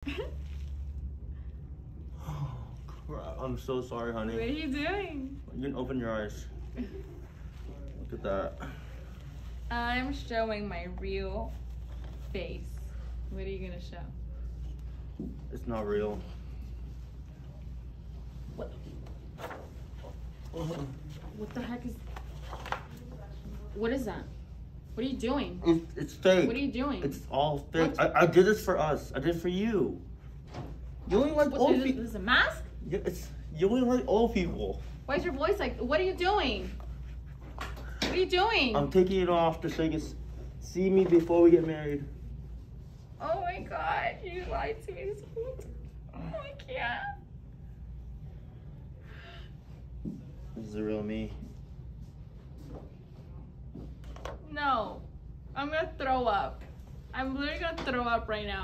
Crap, I'm so sorry, honey. What are you doing? You can open your eyes. Look at that. I'm showing my real face. What are you gonna show? It's not real. What? What the heck is? What is that? What are you doing? It's, it's fake. What are you doing? It's all fake. What? I, I did this for us. I did it for you. You only like What, old is, people. this a mask? Yeah, It's you only like old people. Why is your voice like? What are you doing? What are you doing? I'm taking it off to so you can see me before we get married. oh my god, you lied to me this. I can't. This is the real me. No, I'm gonna throw up. I'm literally gonna throw up right now.